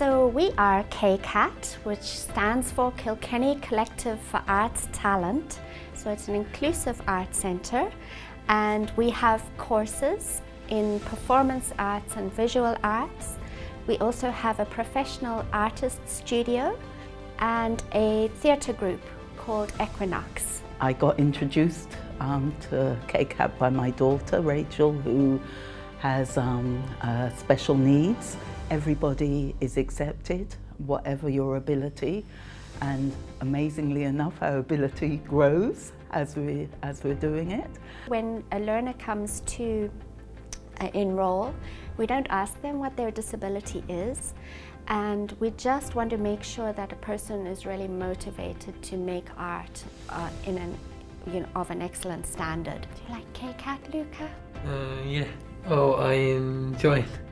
So we are KCAT, which stands for Kilkenny Collective for Arts Talent. So it's an inclusive arts centre and we have courses in performance arts and visual arts. We also have a professional artist studio and a theatre group called Equinox. I got introduced um, to KCAT by my daughter Rachel who has um, uh, special needs everybody is accepted, whatever your ability. And amazingly enough, our ability grows as, we, as we're doing it. When a learner comes to uh, enroll, we don't ask them what their disability is and we just want to make sure that a person is really motivated to make art uh, in an, you know, of an excellent standard. Do you like KCAT, Luca? Uh, yeah. Oh, I enjoy it.